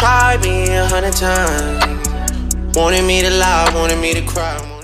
tried me a hundred times. Wanted me to lie, wanted me to cry.